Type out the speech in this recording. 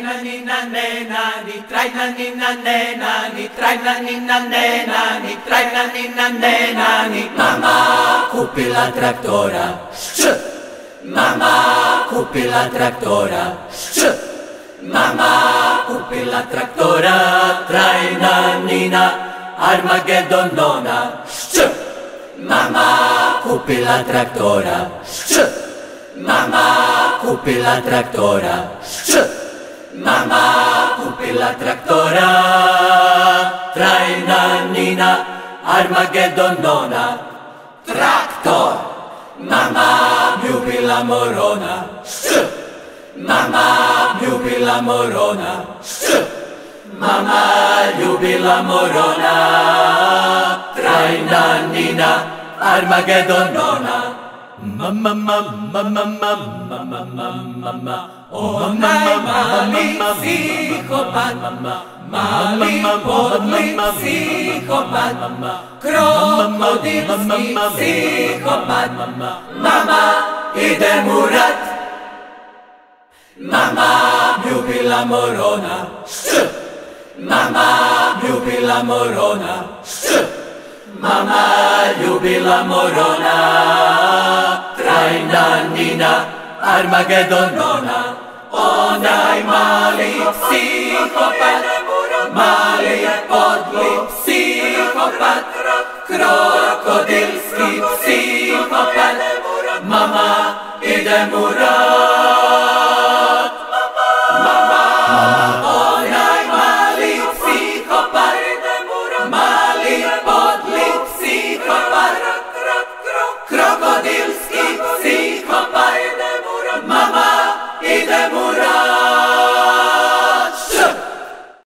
trajna nina nena, ni trajna nina nena, ni trajna nina nena, ni trajna nina nena, ni mama kupila traktora, šč, mama kupila traktora, šč, mama kupila traktora, trajna nina, Armagedonona, šč, mama kupila traktora, šč, Mama kupi la traktora Š Mama kupi la traktora. Trajna Nina Armagedonona Traktor. Mama ljubila morona. Š Mama ljubila morona. Š Mama ljubila morona. Trajna Nina Armagedonona Mama, mama, mama, mama, mama, mama, onaj mali psihopat, mali podli psihopat, krokodilski psihopat, mama, idem u rat. Mama ljubila morona, šč, mama ljubila morona, šč, mama ljubila morona. Nina Armagedonona Onaj mali psihopat Mali podli psihopat Krokodilski psihopat Mama idem u rad